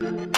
Uh,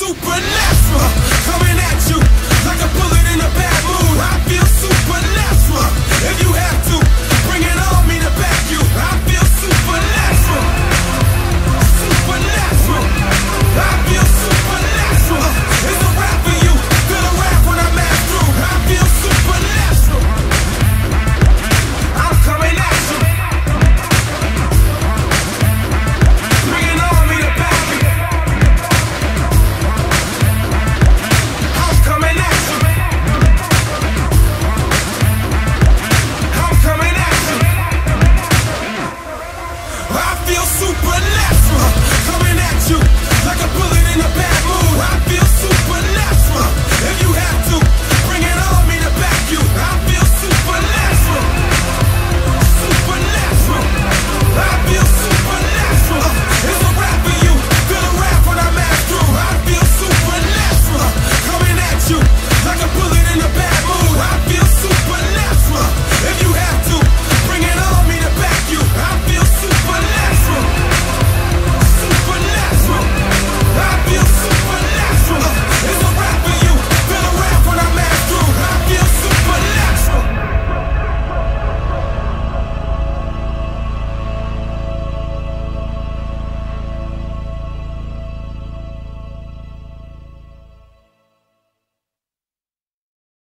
supernatural. feel supernatural coming at you like a bullet in a bad mood. I feel supernatural. If you have to, bring it on me to back you. I feel supernatural. Supernatural. I feel supernatural. It's a rap for you. Feel the rap when I'm through. I feel supernatural coming at you.